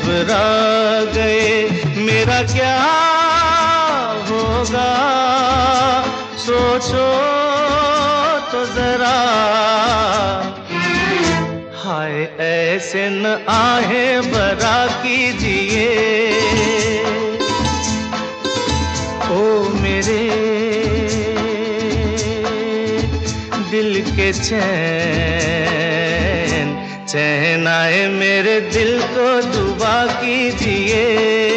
घबरा गए, मेरा क्या होगा? सोचो तो जरा। हाय, ऐसे न आहे बरा कीजिए। ओ मेरे दिल के चैन। चैन आए मेरे दिल को दुबा कीजिए।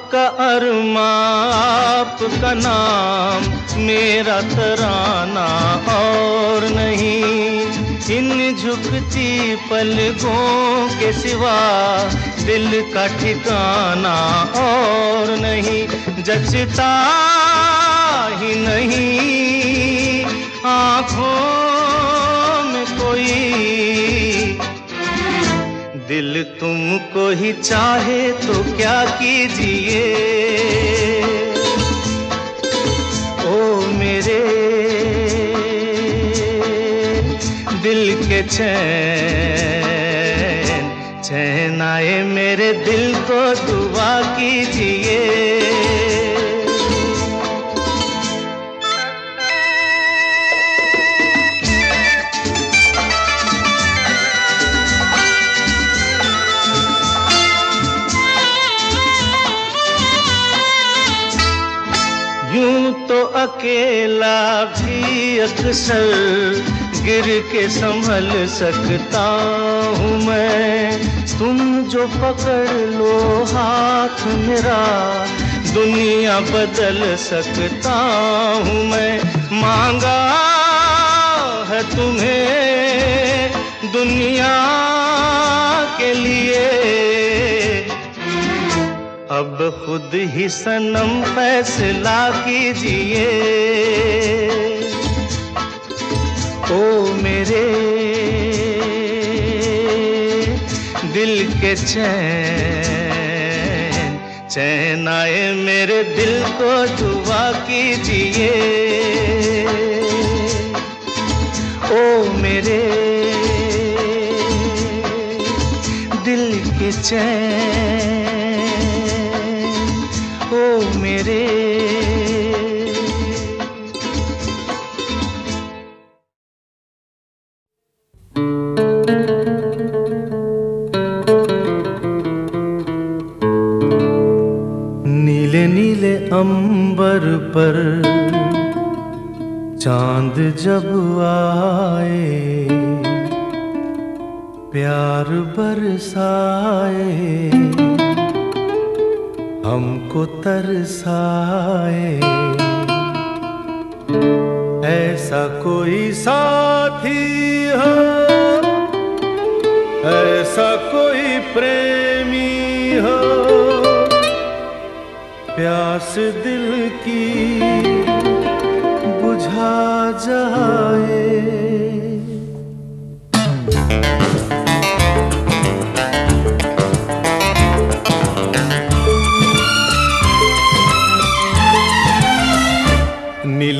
आपका अरमा, आपका नाम मेरा तराना और नहीं। इन झुकती पलकों के सिवा दिल का ठिकाना और नहीं। जचता ही नहीं, आँखों में कोई दिल तुमको ही चाहे तो क्या कीजिए? ओ मेरे, दिल के चैन चैन आए मेरे दिल को दुआ कीजिए। अकेला भी अक्सर गिर के संभल सकता हूँ मैं। तुम जो पकड़ लो हाथ मेरा, दुनिया बदल सकता हूँ मैं। मांगा है तुम्हें दुनिया के लिए। अब खुद ही सनम फैसला कीजिए। ओ मेरे, दिल के चैन चैन आए मेरे दिल को दुआ कीजिए। ओ मेरे, दिल के चैन मेरे। नीले नीले अंबर पर चाँद जब आए प्यार बरसाए। हमको तरसाए। ऐसा कोई साथी हो? ऐसा कोई प्रेमी हो? प्यास दिल की बुझा जाए।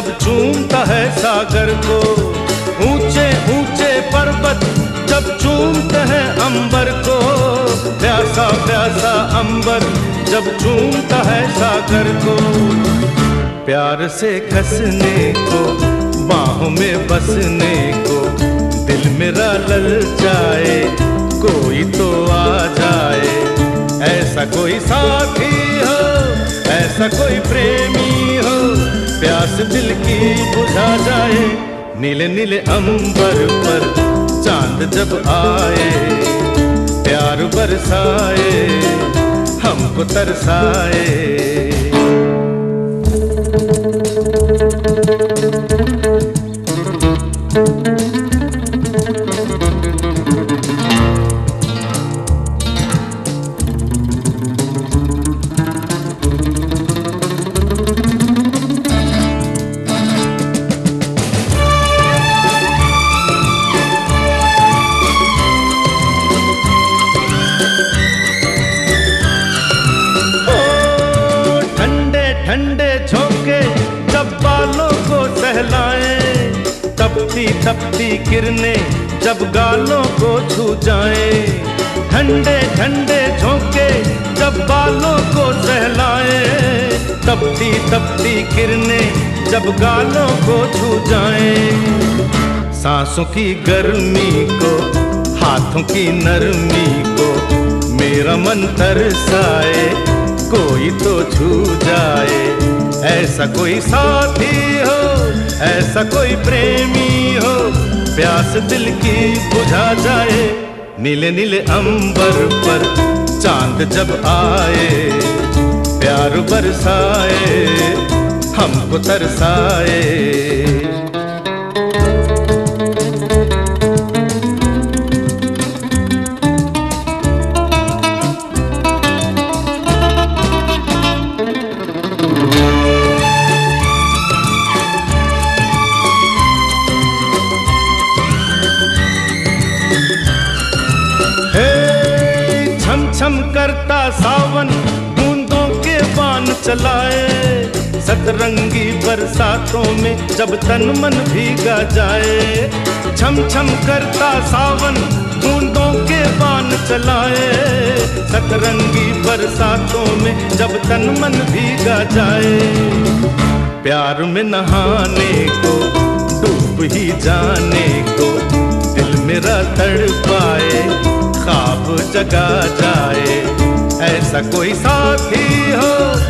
जब चूमता है सागर को, ऊँचे ऊँचे पर्वत, जब चूमते हैं अंबर को, प्यासा प्यासा अंबर, जब चूमता है सागर को। प्यार से कसने को, बाहों में बसने को, दिल मेरा लल जाए, कोई तो आ जाए। ऐसा कोई साथी हो, ऐसा कोई प्रेमी हो प्यास दिल की बुझा जाए। नीले नीले अंबर पर चाँद जब आए, प्यार बरसाए, हमको तरसाए। तपती तपती किरणें जब गालों को छू जाए। सांसों की गर्मी को, हाथों की नरमी को मेरा मन तरसाए, कोई तो छू जाए। ऐसा कोई साथी हो, ऐसा कोई प्रेमी हो, प्यास दिल की बुझा जाए। नीले नीले अंबर पर चाँद जब आए प्यार बरसाए हमको तरसाए। सतरंगी बरसातों में जब तन मन भीगा जाए, छम छम करता सावन बूंदों के बान चलाए। सतरंगी बरसातों में जब तन मन भीगा जाए, प्यार में नहाने को, डूब ही जाने को, दिल मेरा तड़पाए, ख्वाब जगा जाए। ऐसा कोई साथी हो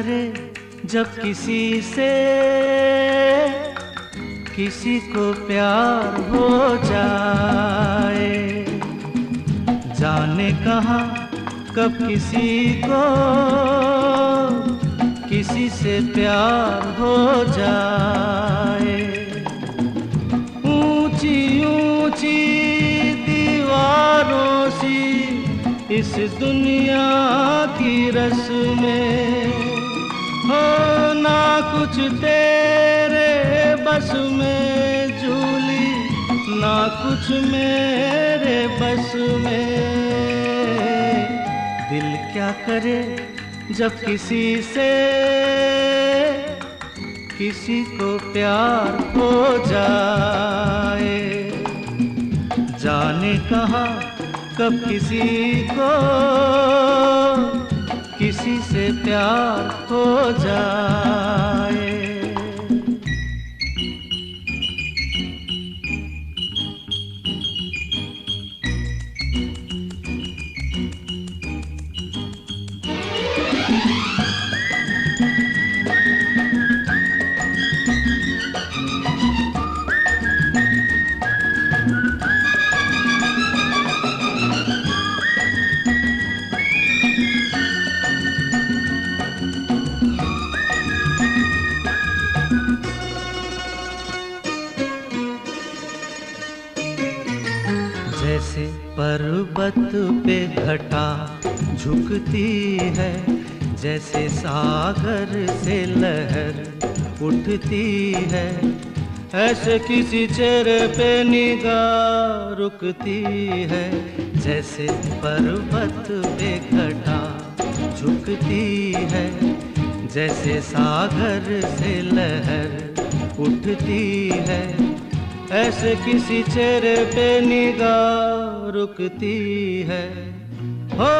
करे जब किसी से, किसी को प्यार हो जाए। जाने कहाँ, कब किसी को, किसी से प्यार हो जाए। ऊँची ऊँची दीवारों सी इस दुनिया की रस्में ना कुछ तेरे बस में झूली, ना कुछ मेरे बस में। दिल क्या करे जब किसी से, किसी को प्यार हो जाए। जाने कहा, कब किसी को, किसी से प्यार हो जाए। पर्वत पे घटा झुकती है, जैसे सागर से लहर उठती है। ऐसे किसी चेहरे पे निगाह रुकती है, जैसे पर्वत पे घटा झुकती है, जैसे सागर से लहर उठती है। ऐसे किसी चेहरे पे निगाह रुकती है। हो,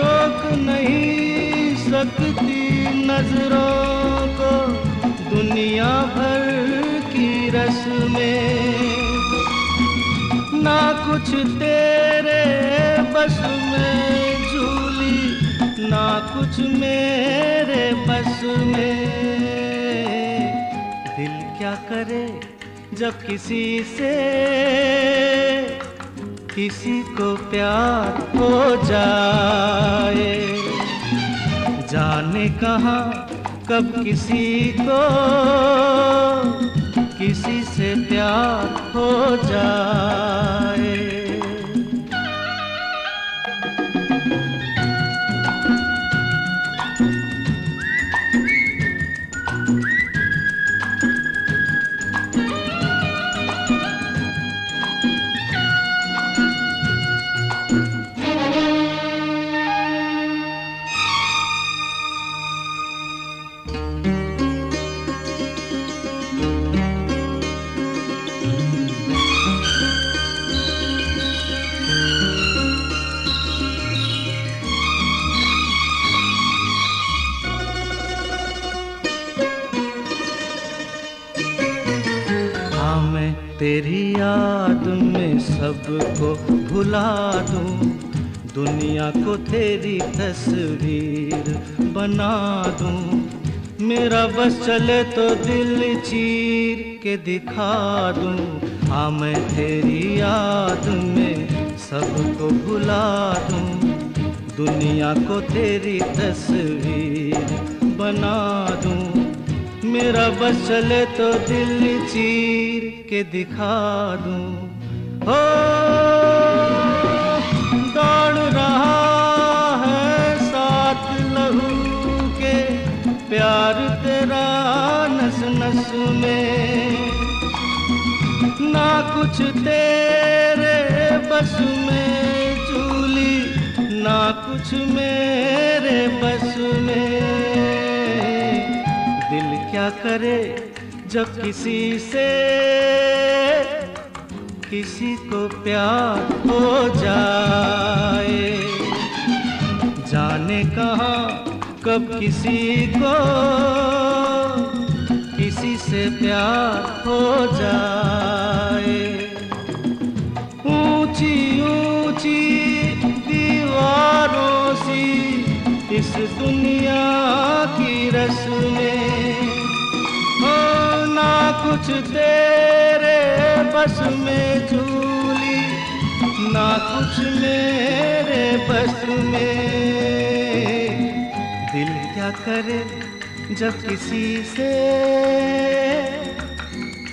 रोक नहीं सकती नज़रों को दुनिया भर की रस्में। ना कुछ तेरे बस में झूली, ना कुछ मेरे बस में। दिल क्या करे? जब किसी से किसी को प्यार हो जाए, जाने कहा, कब किसी को किसी से प्यार हो जाए। तेरी याद में सबको भुला दूँ। दुनिया को तेरी तस्वीर बना दूँ। मेरा बस चले तो दिल चीर के दिखा दूँ। हाँ मैं तेरी याद में सबको भुला दूँ। दुनिया को तेरी तस्वीर बना दूँ। मेरा बस चले तो दिल चीर के दिखा दूँ। हो दौड़ रहा है साथ लहू के, प्यार तेरा नस नस में। ना कुछ तेरे बस में झूली ना कुछ मेरे बस में। क्या करे जब किसी से किसी को प्यार हो जाए? जाने कहा, कब किसी को किसी से प्यार हो जाए? ऊँची ऊँची दीवारों सी इस दुनिया की रस्में कुछ तेरे बस में झूली, ना कुछ मेरे बस में। दिल क्या करे जब किसी से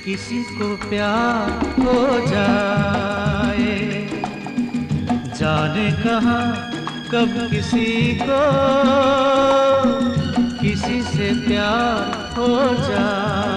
किसी को प्यार हो जाए? जाने कहा कब किसी को किसी से प्यार हो जाए?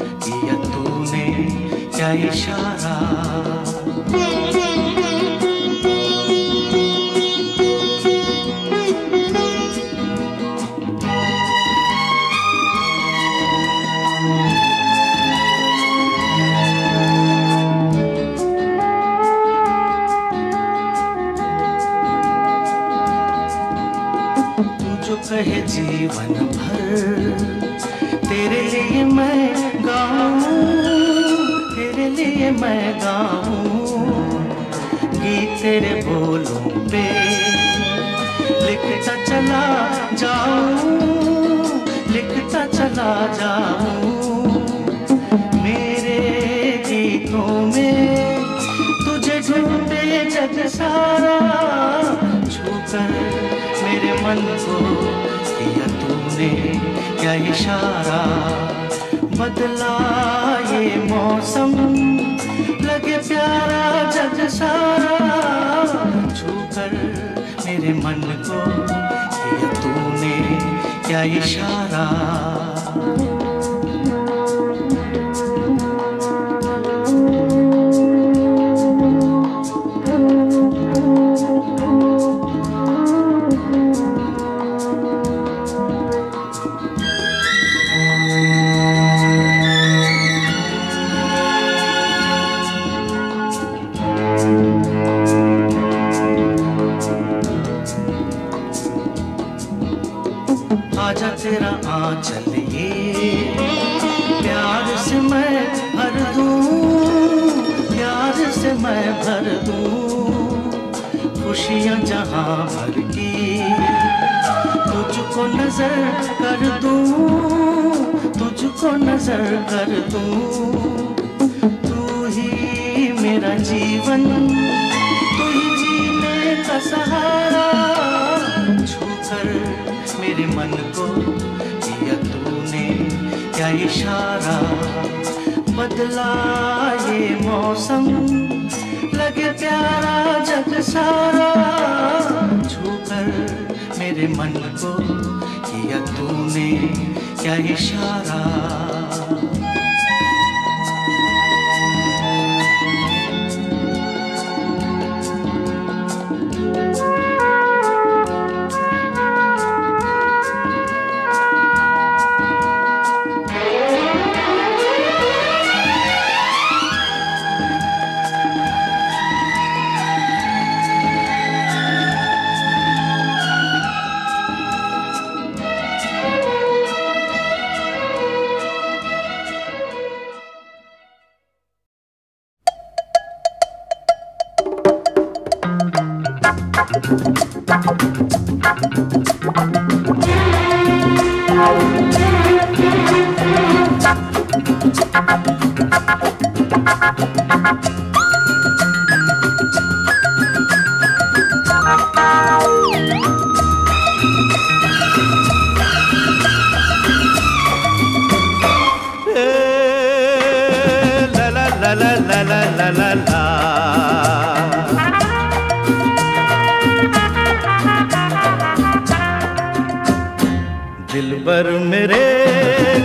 क्या इशारा। कहे जीवन भर तेरे लिए मैं गाऊं। तेरे लिए मैं गाऊं। गीत तेरे बोलों पे लिखता चला जाऊँ, लिखता चला जाऊँ। मेरे गीतों में तुझे ढूंढे जग सारा, छूकर मेरे मन को किया तूने क्या इशारा? बदला ये मौसम। लगे प्यारा जग सारा छूकर मेरे मन को तूने क्या इशारा? तुझको नज़र कर दूँ, तू ही मेरा जीवन। तू ही जीने का सहारा छूकर मेरे मन को किया तूने। क्या इशारा बदला ये मौसम? लगे प्यारा जग सारा छूकर मेरे मन को तूने क्या इशारा? दिल भर मेरे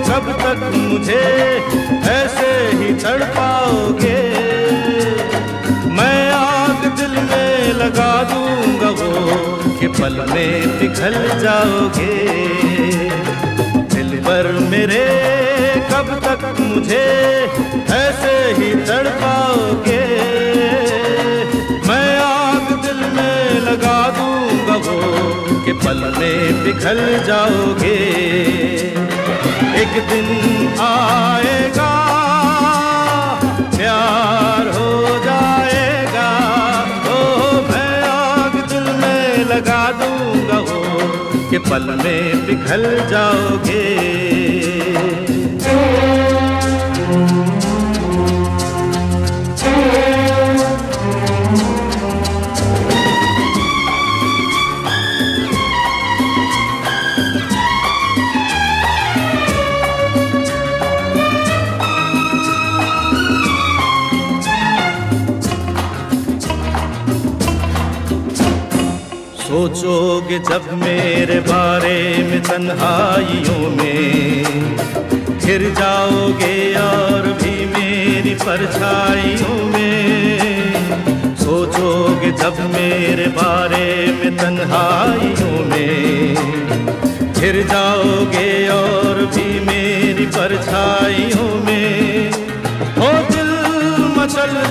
कब तक मुझे ऐसे ही चढ़ पाओगे। मैं आग दिल में लगा दूँगा वो कि पल में पिघल जाओगे। दिल भर मेरे, कब तक मुझे ऐसे ही तड़पाओगे मैं आग दिल में लगा दूँगा वो पल में पिघल जाओगे। एक दिन आएगा, प्यार हो जाएगा। ओ, मैं आग दिल में लगा दूँगा वो कि पल में पिघल जाओगे। सोचोगे जब मेरे बारे में तन्हाइयों में। फिर जाओगे और भी मेरी परछाइयों में। सोचोगे जब मेरे बारे में तन्हाइयों में। फिर जाओगे और भी मेरी परछाइयों में। हो दिल मचल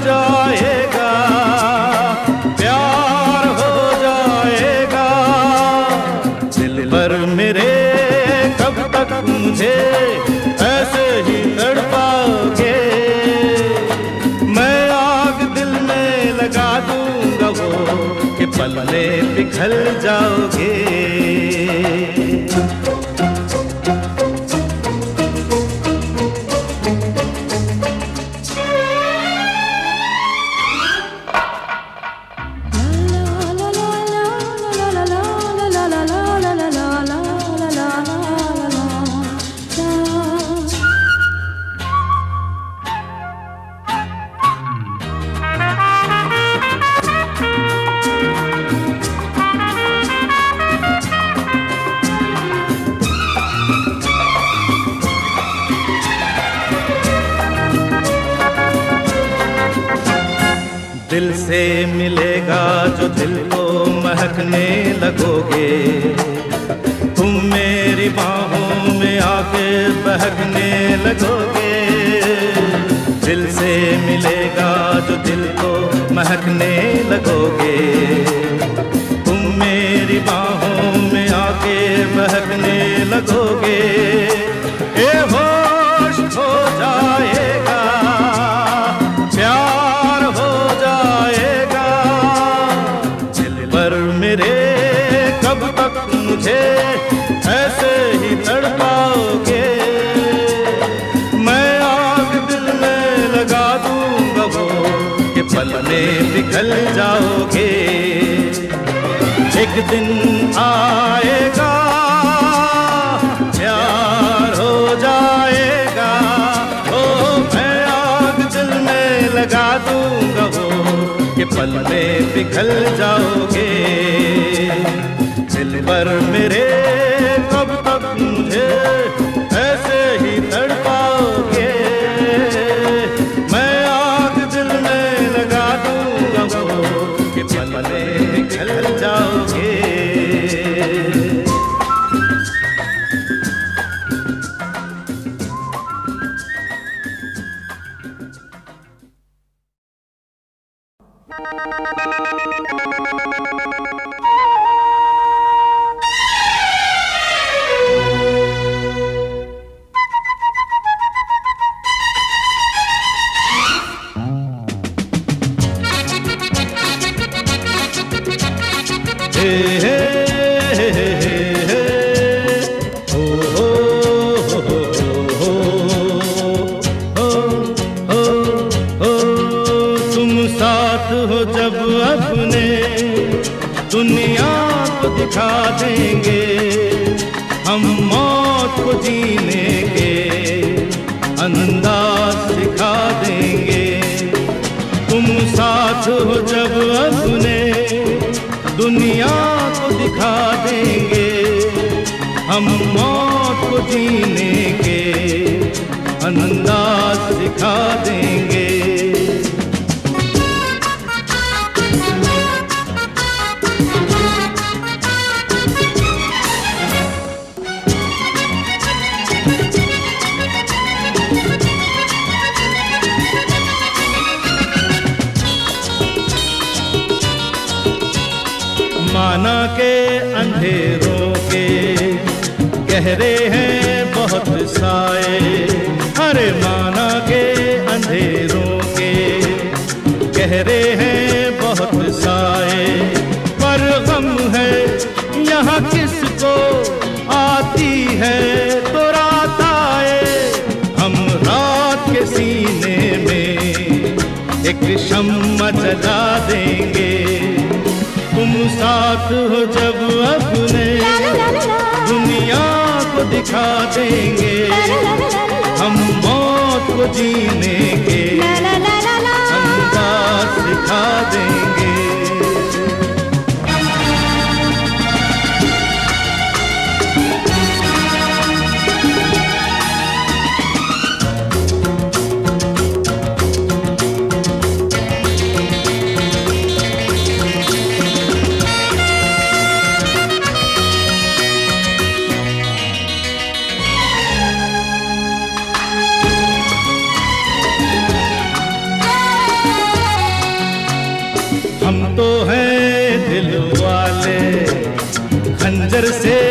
कब तक मुझे ऐसे ही तड़पाओगे। मैं आग दिल में लगा दूँगा वो कि पल में पिघल जाओगे। एक दिन आएगा, प्यार हो जाएगा। ओ, मैं आग दिल में लगा दूँगा वो कि पल में पिघल जाओगे। दिल भर मेरे हो जब अपने दुनिया को दिखा देंगे, हम मौत को जीने के अंदाज दिखा देंगे। गहरे हैं बहुत साए। अरे माना के, अंधेरों के। गहरे हैं बहुत साए। पर गम है, यहाँ किसको आती है? तो रात आए, हम रात के सीने में एक शम्मा जला देंगे। तुम साथ हो जब अपने को दिखा देंगे। हम मौत को जीने के अंदाज सिखा देंगे। खंजर से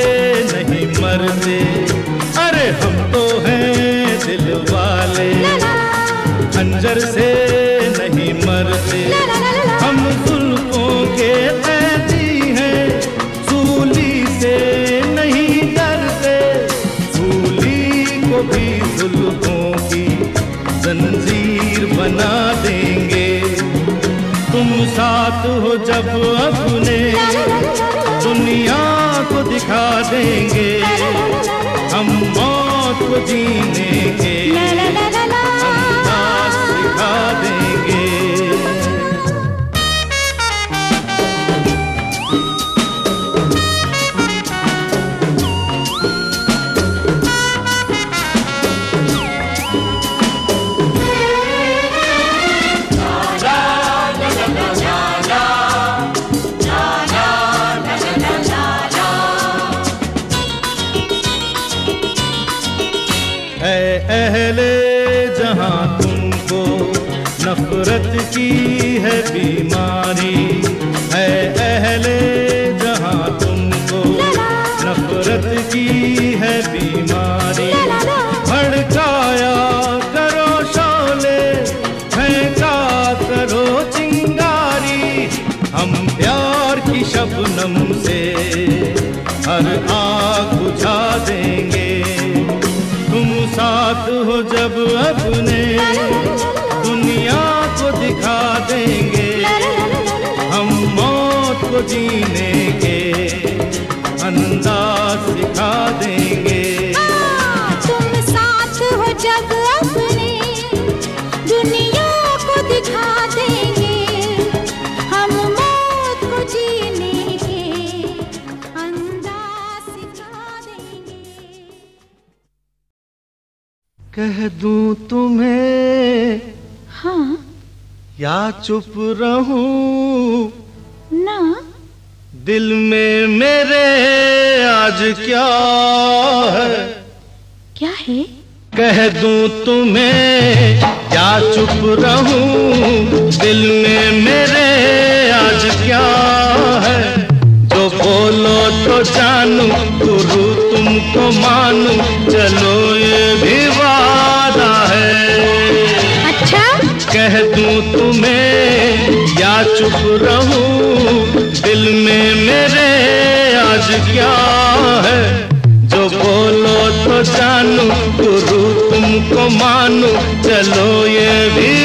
देंगे। हम मौत को जीने की है बीमारी, है अहले जहाँ तुमको नफरत की है बीमारी। भड़काया करो शोले, फेंका करो चिंगारी, हम प्यार की शबनम से हर आग बुझा देंगे। तुम साथ हो जब अपने देंगे। हम मौत को जीने के अंदाज सिखा देंगे। तुम साथ हो जब अपने दुनिया को दिखा देंगे। हम मौत को जीने के अंदाज सिखा देंगे। कह दूँ तुम्हें या चुप रहूँ? ना। दिल में मेरे आज क्या है? क्या है? कह दूँ तुम्हें या चुप रहूँ? दिल में मेरे आज क्या है? जो बोलो तो जानू गुरु तुमको मानू। चलो ये भी दूँ तुम्हें, या चुप रहूँ, दिल में मेरे आज क्या है? जो बोलो तो जानू, गुरु तुमको मानू, चलो ये भी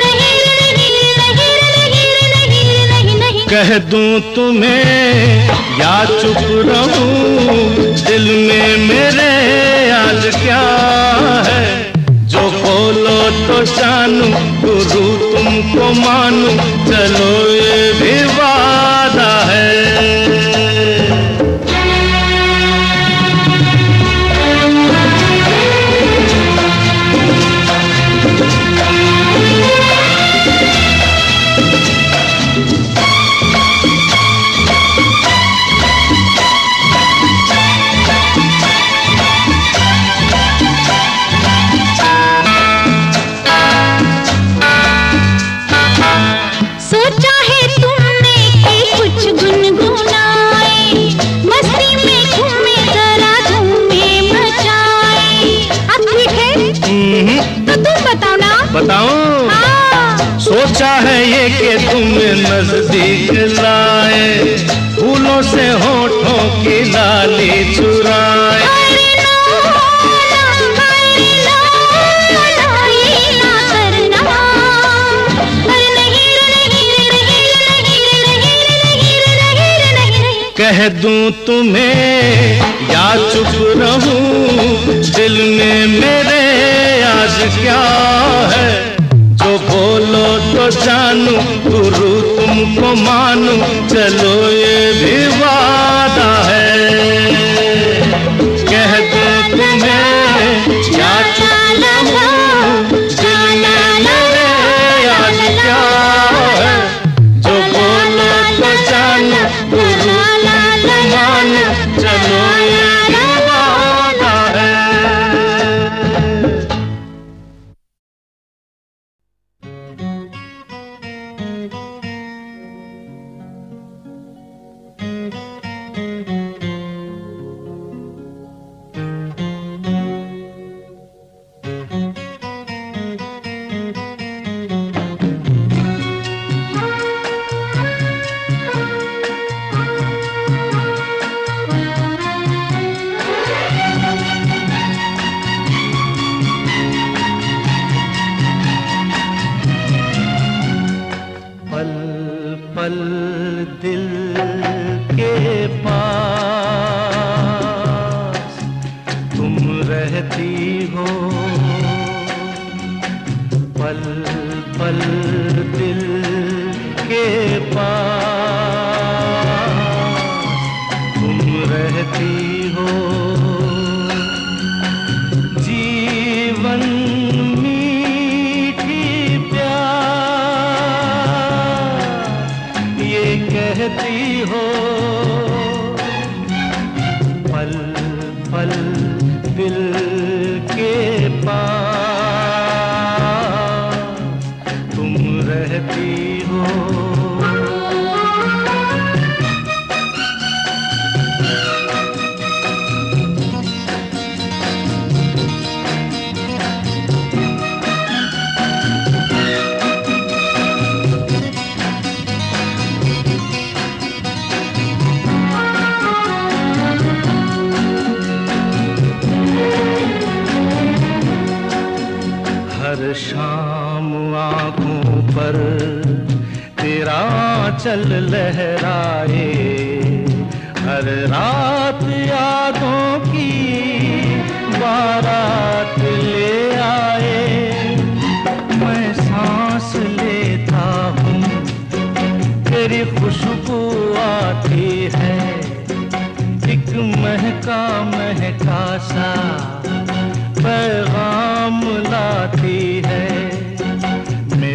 रे नहीं रे नहीं रे नहीं नहीं कह दूँ तुम्हें या चुप रहूँ दिल में मेरे आज क्या है? जो बोलो तो जानू गुरु तुमको मानू चलो ये भी बताओ। सोचा है ये कि तुम नज़दीक लाए फूलों से होठों की लाली चुराए। कह दूँ तुम्हें, या चुप रहूँ दिल में मेरे, आज क्या है? जो बोलो तो जानू, गुरु तुमको मानू, चलो ये भी वादा है।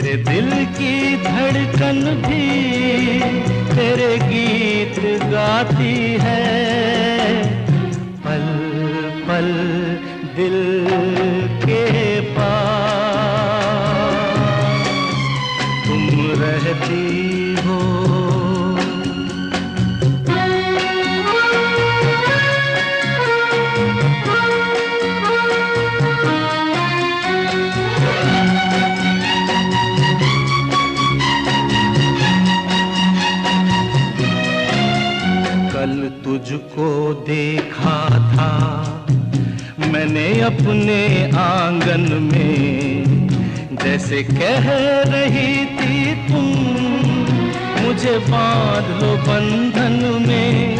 मेरे दिल की धड़कन भी तेरे गीत गाती है। पल पल अपने आँगन में। जैसे कह रही थी तुम, मुझे बाँध लो बंधन में।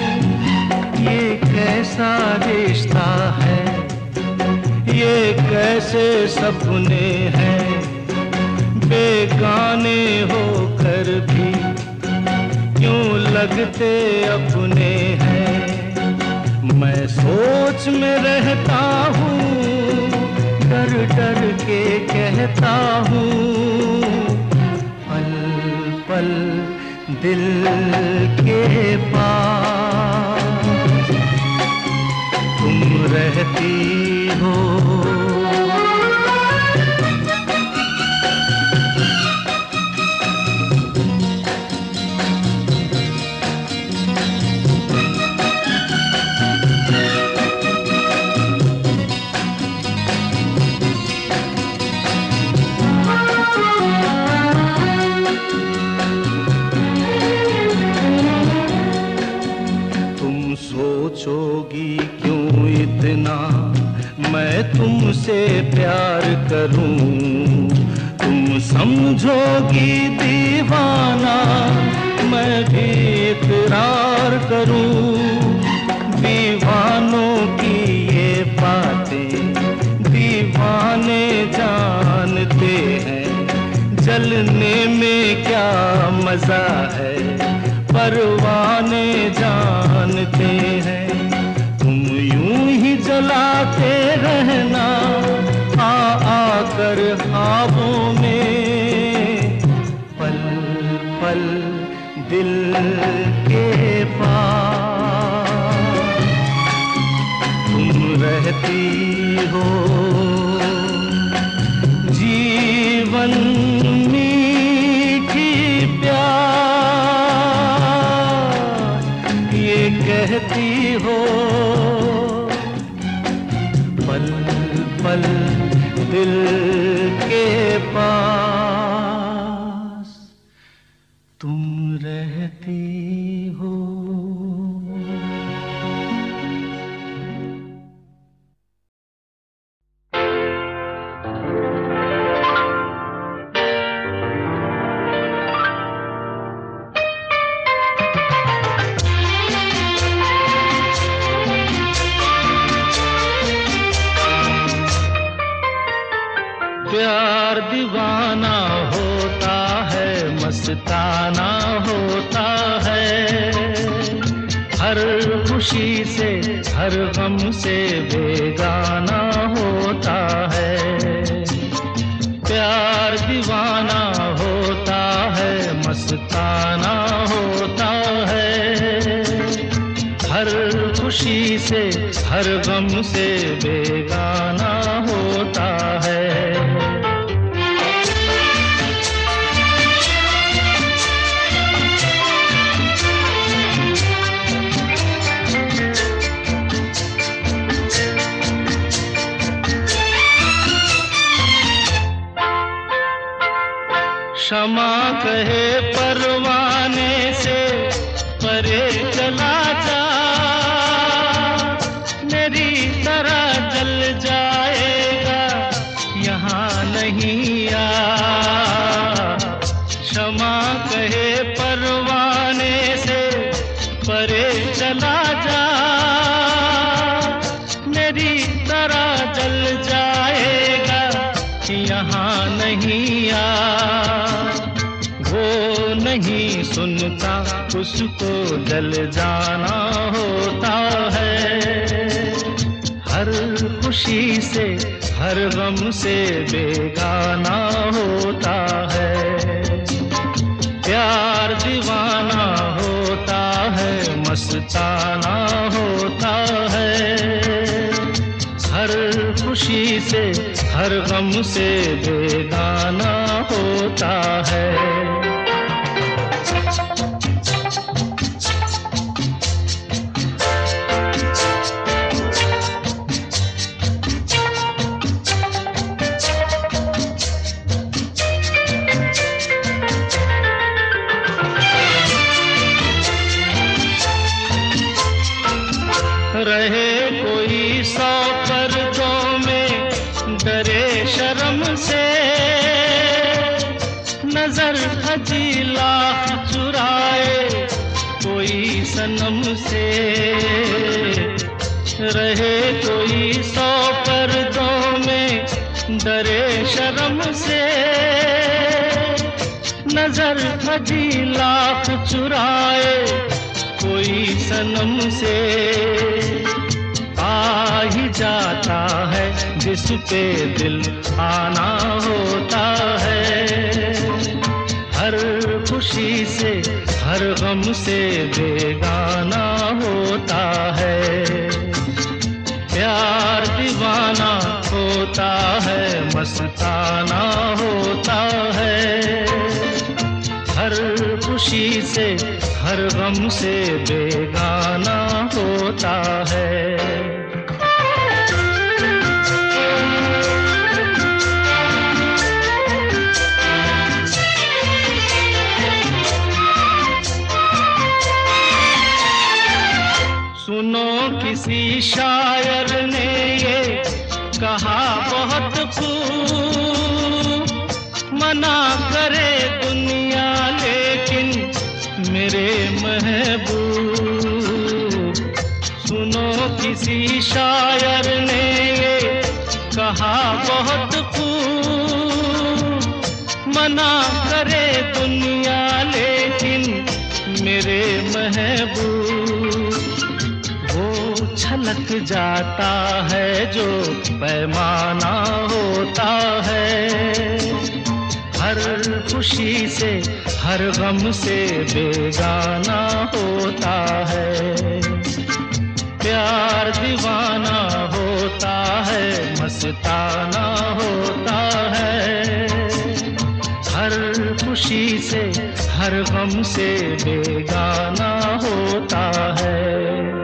ये कैसा रिश्ता है? ये कैसे सपने हैं? बेगाने होकर भी क्यों लगते अपने हैं? सोच में रहता हूँ, डर डर के कहता हूँ। पल पल दिल के पास तुम रहती हो। समझोगी दीवाना, मैं भी इकरार करूँ। दीवानों की ये बातें दीवाने जानते हैं। जलने में क्या मज़ा है? परवाने हो। जीवन हर गम से बेगाना होता है। प्यार दीवाना होता है, मस्ताना होता है। हर खुशी से, हर गम से बेगाना उसको जल जाना होता है। हर खुशी से, हर गम से बेगाना होता है। प्यार दीवाना होता है, मस्ताना होता है। हर खुशी से, हर गम से बेगाना होता है। अजीला चुराए कोई सनम से। आ ही जाता है जिस पे दिल आना होता है। हर खुशी से, हर गम से बेगाना होता है। प्यार दीवाना होता है, मस्ताना होता है। हर खुशी से हर गम से बेगाना होता है। सुनो किसी शायर शायर ने ये कहा, बहुत खूब मना करे दुनिया, लेकिन मेरे महबूब वो छलक जाता है जो पैमाना होता है। हर खुशी से, हर गम से बेगाना होता है। प्यार दीवाना होता है, मस्ताना होता है। हर खुशी से, हर गम से बेगाना होता है।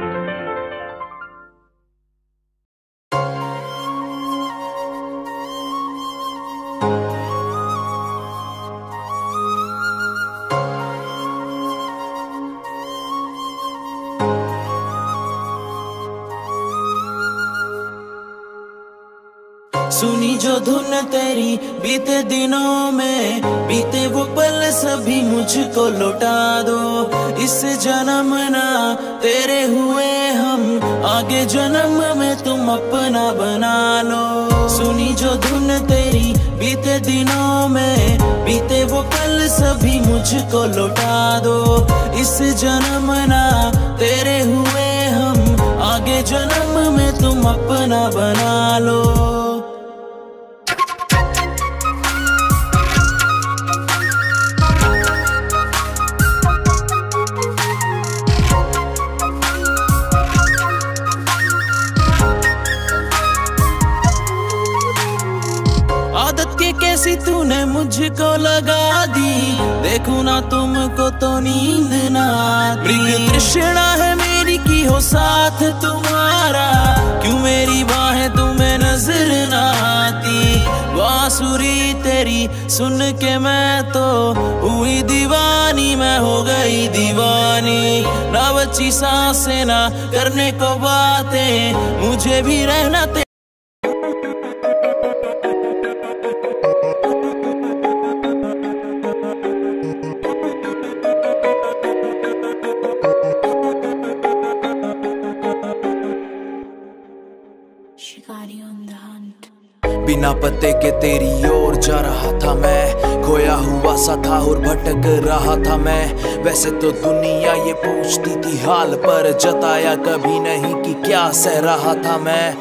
तेरी बीते दिनों में, बीते वो पल सभी मुझको लौटा दो। इस जन्म ना तेरे हुए हम, आगे जन्म में तुम अपना बना लो। सुनी जो धुन तेरी, बीते दिनों में, बीते वो पल सभी मुझको लौटा दो। इस जन्म ना तेरे हुए हम, आगे जन्म में तुम अपना बना लो। तुमको तो नींद ना प्रिय तृष्णा है मेरी की हो साथ तुम्हारा। क्यों मेरी बाहें तुम्हें नज़र ना आती? बांसुरी तेरी सुन के मैं तो हुई दीवानी, मैं हो गई दीवानी। ना बची साँसें, ना करने को बातें, मुझे भी रहना बिना पते के तेरी ओर जा रहा था मैं। खोया हुआ सा था और भटक रहा था मैं। वैसे तो दुनिया ये पूछती थी हाल पर, जताया कभी नहीं कि क्या सह रहा था मैं।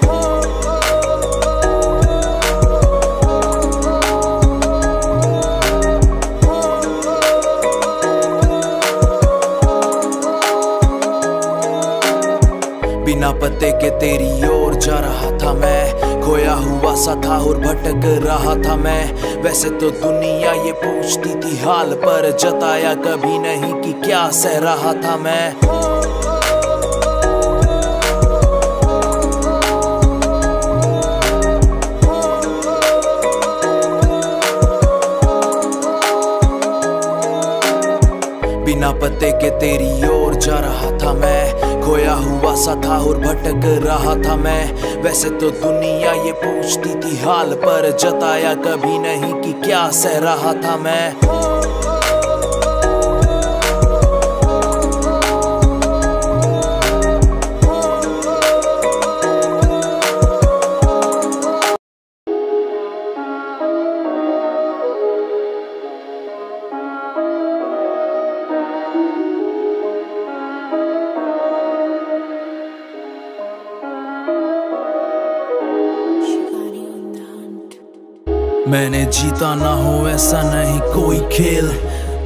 बिना पते के तेरी ओर जा रहा था मैं। खोया हुआ सा था और भटक रहा था मैं। वैसे तो दुनिया ये पूछती थी हाल पर, जताया कभी नहीं कि क्या सह रहा था मैं। बिना पते के तेरी ओर जा रहा था मैं। खोया हुआ सा था और भटक रहा था मैं। वैसे तो दुनिया ये पूछती थी हाल पर जताया कभी नहीं कि क्या सह रहा था मैं। जीता ना हो, ऐसा नहीं कोई खेल।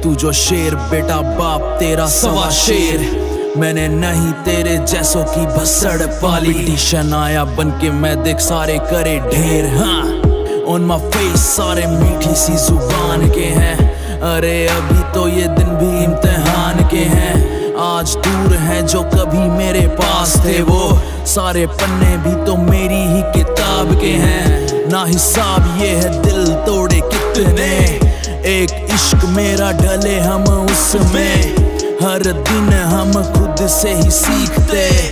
तू जो शेर, बेटा बाप, तेरा सवा शेर। मैंने नहीं तेरे जैसों की भसड़ पाली। टीशन आया बन के मैं देख सारे करे ढेर हाँ। ऑन माय फेस सारे मीठी सी ज़ुबान के हैं। अरे अभी तो ये दिन भी इम्तिहान के हैं। आज दूर हैं जो कभी मेरे पास थे वो। सारे पन्ने भी तो मेरी ही किताब के हैं। ना हिसाब ये है दिल तोड़े कितने। एक इश्क मेरा ढले हम उसमें। हर दिन हम खुद से ही सीखते।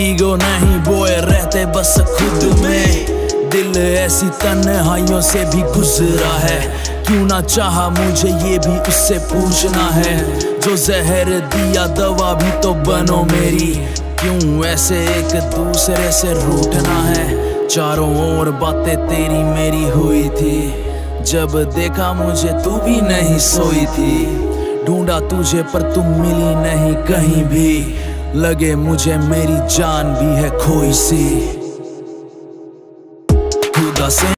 ईगो नहीं बोए रहते बस खुद में। दिल ऐसी तन्हाइयों से भी गुजरा है। क्यों ना चाहा मुझे ये भी उससे पूछना है। जो जहर दिया दवा भी तो बनो मेरी। क्यों ऐसे एक दूसरे से रूठना है? चारों ओर बातें तेरी मेरी हुई थी। जब देखा मुझे तू भी नहीं सोई थी। ढूंढा तुझे पर तुम मिली नहीं कहीं भी। लगे मुझे मेरी जान भी है खोई सी। खुदा से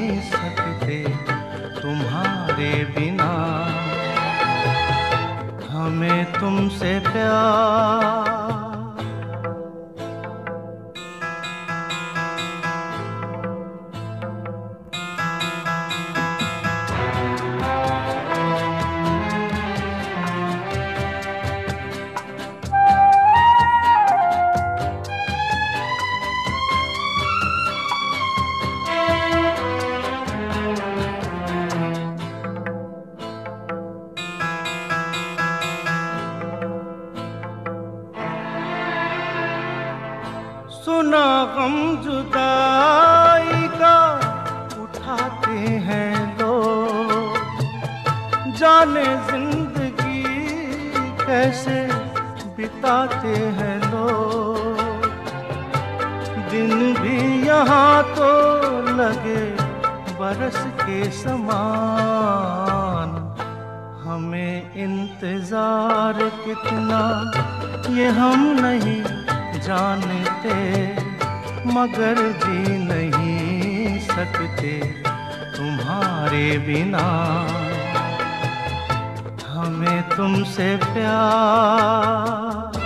सकते तुम्हारे बिना। हमें तुमसे प्यार गम जुदाई का उठाते हैं लोग। जाने ज़िंदगी कैसे बिताते हैं लोग। दिन भी यहाँ तो लगे बरस के समान। हमें इंतज़ार कितना, ये हम नहीं जानते। मगर जी नहीं सकते तुम्हारे बिना। हमें तुमसे प्यार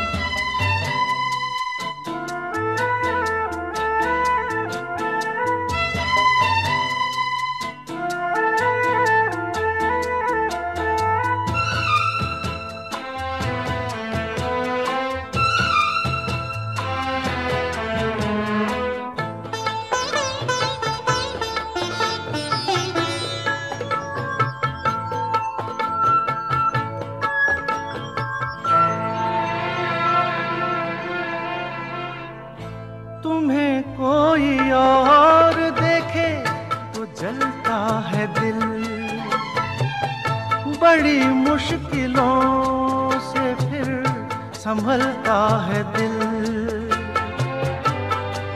संभलता है दिल।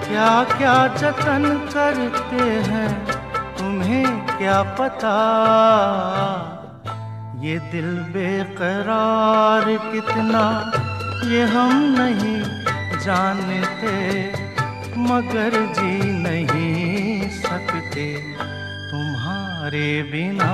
क्या क्या जतन करते हैं, तुम्हें क्या पता? ये दिल बेकरार कितना, ये हम नहीं जानते। मगर जी नहीं सकते तुम्हारे बिना।